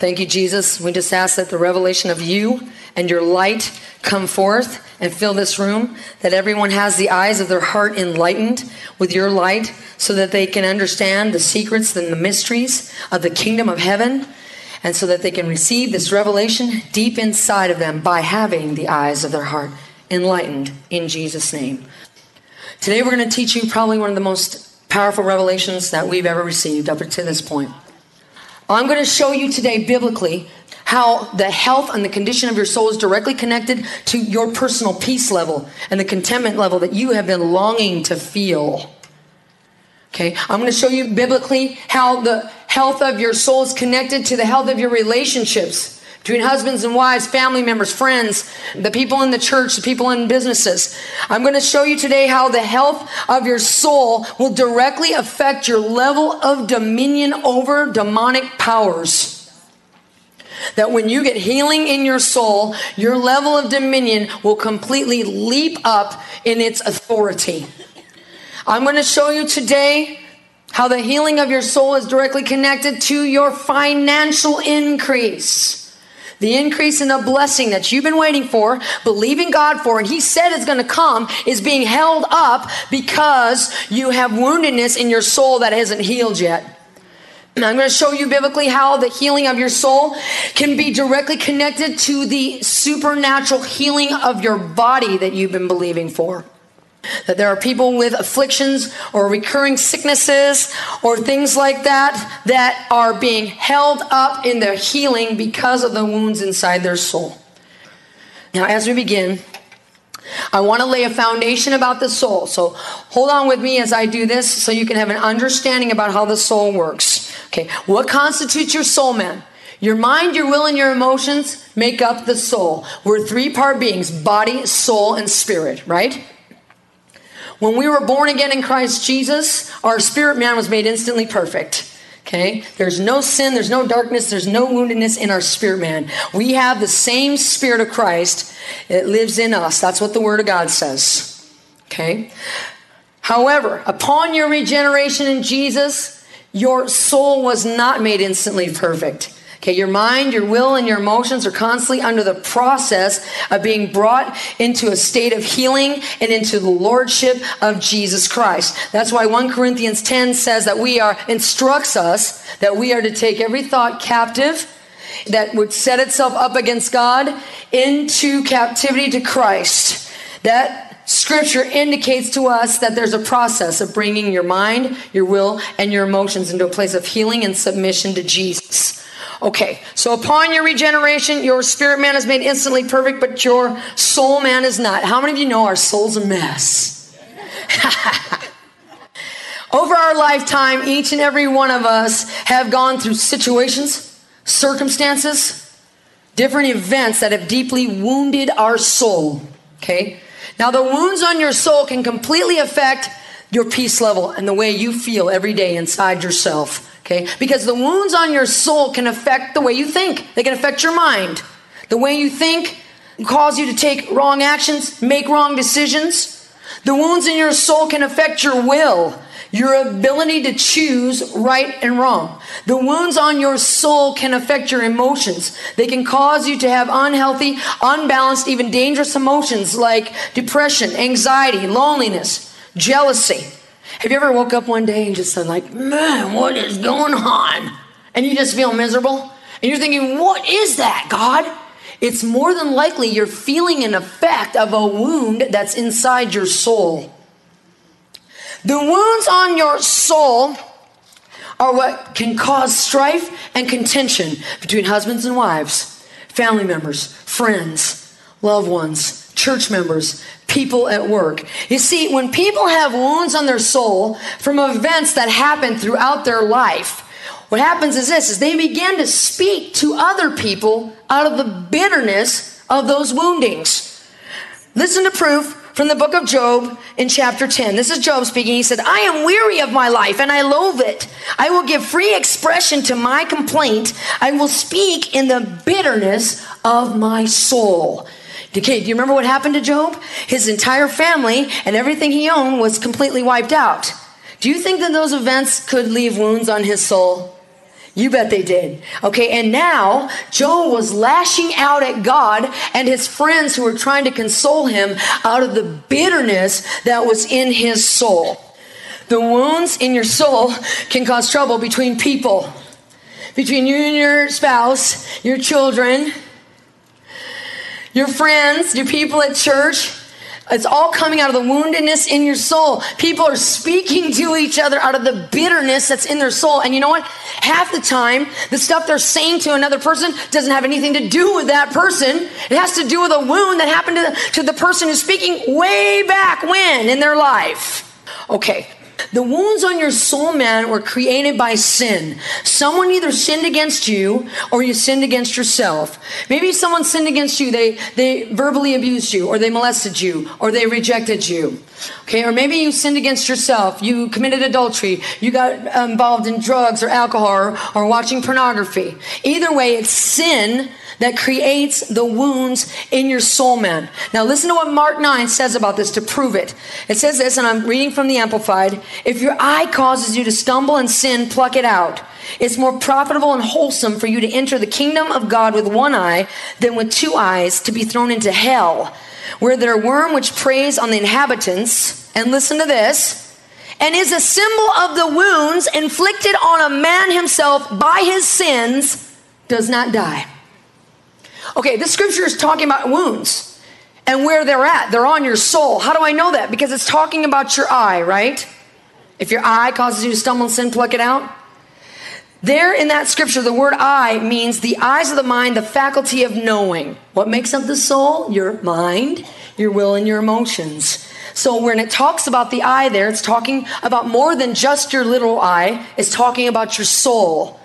Thank you, Jesus. We just ask that the revelation of you and your light come forth and fill this room, that everyone has the eyes of their heart enlightened with your light so that they can understand the secrets and the mysteries of the kingdom of heaven, and so that they can receive this revelation deep inside of them by having the eyes of their heart enlightened in Jesus' name. Today, we're going to teach you probably one of the most powerful revelations that we've ever received up to this point. I'm going to show you today biblically how the health and the condition of your soul is directly connected to your personal peace level and the contentment level that you have been longing to feel. Okay, I'm going to show you biblically how the health of your soul is connected to the health of your relationships between husbands and wives, family members, friends, the people in the church, the people in businesses. I'm going to show you today how the health of your soul will directly affect your level of dominion over demonic powers. That when you get healing in your soul, your level of dominion will completely leap up in its authority. I'm going to show you today how the healing of your soul is directly connected to your financial increase. The increase in the blessing that you've been waiting for, believing God for, and He said it's going to come, is being held up because you have woundedness in your soul that hasn't healed yet. I'm going to show you biblically how the healing of your soul can be directly connected to the supernatural healing of your body that you've been believing for. That there are people with afflictions or recurring sicknesses or things like that that are being held up in their healing because of the wounds inside their soul. Now, as we begin, I want to lay a foundation about the soul. So hold on with me as I do this so you can have an understanding about how the soul works. Okay, what constitutes your soul, man? Your mind, your will, and your emotions make up the soul. We're three part beings body, soul, and spirit, right? When we were born again in Christ Jesus, our spirit man was made instantly perfect. Okay? There's no sin, there's no darkness, there's no woundedness in our spirit man. We have the same spirit of Christ. It lives in us. That's what the word of God says. Okay? However, upon your regeneration in Jesus, your soul was not made instantly perfect. Okay, your mind, your will, and your emotions are constantly under the process of being brought into a state of healing and into the lordship of Jesus Christ. That's why 1 Corinthians 10 says that we are, instructs us that we are to take every thought captive that would set itself up against God into captivity to Christ. That scripture indicates to us that there's a process of bringing your mind, your will, and your emotions into a place of healing and submission to Jesus. Okay, so upon your regeneration, your spirit man is made instantly perfect, but your soul man is not. How many of you know our soul's a mess? Over our lifetime, each and every one of us have gone through situations, circumstances, different events that have deeply wounded our soul. Okay? Now, the wounds on your soul can completely affect your peace level and the way you feel every day inside yourself. Okay? Because the wounds on your soul can affect the way you think, they can affect your mind. The way you think cause you to take wrong actions, make wrong decisions. The wounds in your soul can affect your will, your ability to choose right and wrong. The wounds on your soul can affect your emotions. They can cause you to have unhealthy, unbalanced, even dangerous emotions like depression, anxiety, loneliness, jealousy. Have you ever woke up one day and just said, like, man, what is going on? And you just feel miserable? And you're thinking, what is that, God? It's more than likely you're feeling an effect of a wound that's inside your soul. The wounds on your soul are what can cause strife and contention between husbands and wives, family members, friends, loved ones, church members, people at work. You see, when people have wounds on their soul from events that happen throughout their life, what happens is this is they begin to speak to other people out of the bitterness of those woundings. Listen to proof from the book of Job in chapter 10. This is Job speaking. He said, I am weary of my life and I loathe it. I will give free expression to my complaint. I will speak in the bitterness of my soul. Okay, do you remember what happened to Job? His entire family and everything he owned was completely wiped out. Do you think that those events could leave wounds on his soul? You bet they did. Okay, and now Job was lashing out at God and his friends who were trying to console him out of the bitterness that was in his soul. The wounds in your soul can cause trouble between people, between you and your spouse, your children, your friends, your people at church. It's all coming out of the woundedness in your soul. People are speaking to each other out of the bitterness that's in their soul. And you know what? Half the time, the stuff they're saying to another person doesn't have anything to do with that person. It has to do with a wound that happened to the, to the person who's speaking way back when in their life. Okay, the wounds on your soul, man, were created by sin. Someone either sinned against you or you sinned against yourself. Maybe someone sinned against you. They, they verbally abused you or they molested you or they rejected you. Okay, or maybe you sinned against yourself. You committed adultery. You got um, involved in drugs or alcohol or, or watching pornography. Either way, it's sin that creates the wounds in your soul, man. Now, listen to what Mark 9 says about this to prove it. It says this, and I'm reading from the Amplified If your eye causes you to stumble and sin, pluck it out. It's more profitable and wholesome for you to enter the kingdom of God with one eye than with two eyes to be thrown into hell, where there worm which preys on the inhabitants. And listen to this and is a symbol of the wounds inflicted on a man himself by his sins, does not die. Okay, this scripture is talking about wounds and where they're at. They're on your soul. How do I know that? Because it's talking about your eye, right? If your eye causes you to stumble and sin, pluck it out. There in that scripture, the word eye means the eyes of the mind, the faculty of knowing. What makes up the soul? Your mind, your will, and your emotions. So when it talks about the eye there, it's talking about more than just your little eye. It's talking about your soul.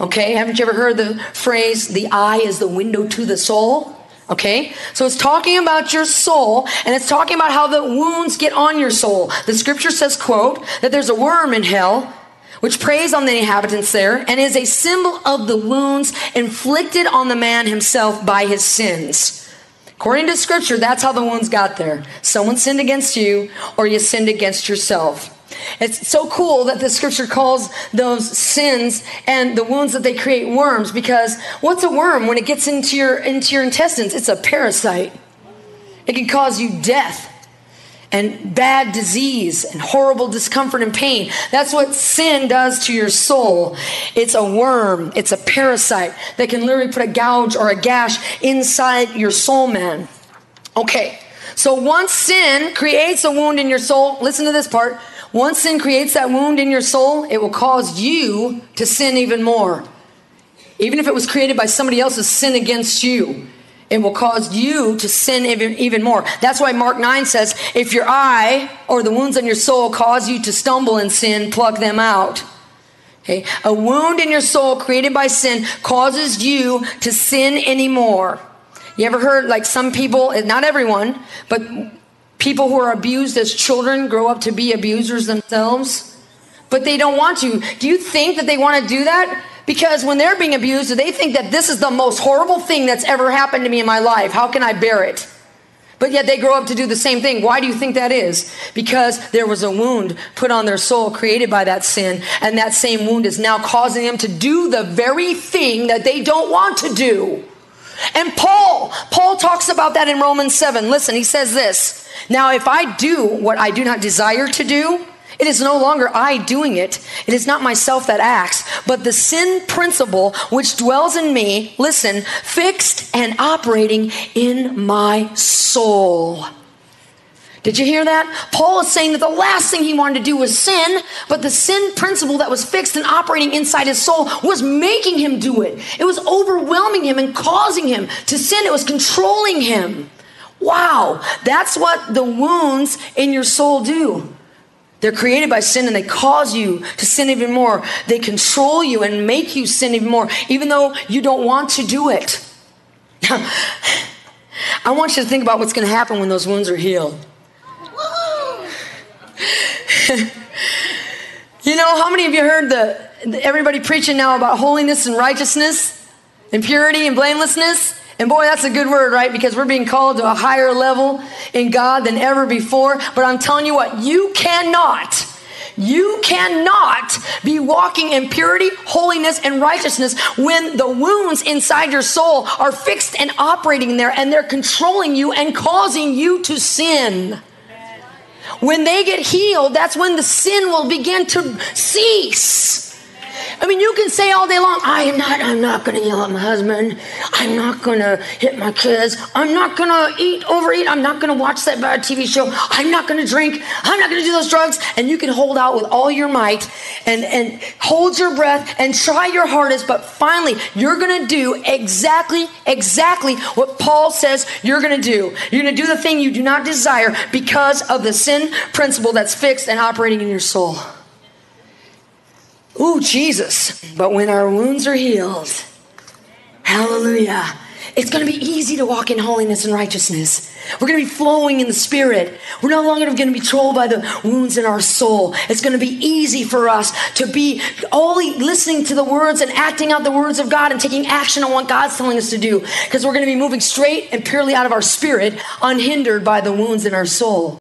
Okay, haven't you ever heard the phrase, the eye is the window to the soul? Okay, so it's talking about your soul and it's talking about how the wounds get on your soul. The scripture says, quote, that there's a worm in hell which preys on the inhabitants there and is a symbol of the wounds inflicted on the man himself by his sins. According to scripture, that's how the wounds got there. Someone sinned against you or you sinned against yourself. It's so cool that the scripture calls those sins and the wounds that they create worms because what's a worm when it gets into your into your intestines? It's a parasite. It can cause you death and bad disease and horrible discomfort and pain. That's what sin does to your soul. It's a worm, it's a parasite that can literally put a gouge or a gash inside your soul, man. Okay, so once sin creates a wound in your soul, listen to this part. Once sin creates that wound in your soul, it will cause you to sin even more. Even if it was created by somebody else's sin against you, it will cause you to sin even, even more. That's why Mark 9 says, if your eye or the wounds in your soul cause you to stumble in sin, pluck them out. Okay? A wound in your soul created by sin causes you to sin anymore. You ever heard like some people, not everyone, but People who are abused as children grow up to be abusers themselves, but they don't want to. Do you think that they want to do that? Because when they're being abused, they think that this is the most horrible thing that's ever happened to me in my life. How can I bear it? But yet they grow up to do the same thing. Why do you think that is? Because there was a wound put on their soul created by that sin, and that same wound is now causing them to do the very thing that they don't want to do. And Paul, Paul talks about that in Romans 7. Listen, he says this Now, if I do what I do not desire to do, it is no longer I doing it. It is not myself that acts, but the sin principle which dwells in me, listen, fixed and operating in my soul. Did you hear that? Paul is saying that the last thing he wanted to do was sin, but the sin principle that was fixed and operating inside his soul was making him do it. It was overwhelming him and causing him to sin. It was controlling him. Wow, that's what the wounds in your soul do. They're created by sin and they cause you to sin even more. They control you and make you sin even more, even though you don't want to do it. I want you to think about what's going to happen when those wounds are healed. you know, how many of you heard the everybody preaching now about holiness and righteousness and purity and blamelessness? And boy, that's a good word, right? Because we're being called to a higher level in God than ever before. But I'm telling you what, you cannot You cannot be walking in purity, holiness, and righteousness when the wounds inside your soul are fixed and operating there and they're controlling you and causing you to sin. When they get healed, that's when the sin will begin to cease. I mean, you can say all day long, I am not, I'm not going to yell at my husband. I'm not going to hit my kids. I'm not going to eat, overeat. I'm not going to watch that bad TV show. I'm not going to drink. I'm not going to do those drugs. And you can hold out with all your might and, and hold your breath and try your hardest. But finally, you're going to do exactly, exactly what Paul says you're going to do. You're going to do the thing you do not desire because of the sin principle that's fixed and operating in your soul. Ooh, Jesus. But when our wounds are healed, hallelujah, it's going to be easy to walk in holiness and righteousness. We're going to be flowing in the Spirit. We're no longer going to be controlled by the wounds in our soul. It's going to be easy for us to be only listening to the words and acting out the words of God and taking action on what God's telling us to do because we're going to be moving straight and purely out of our spirit, unhindered by the wounds in our soul.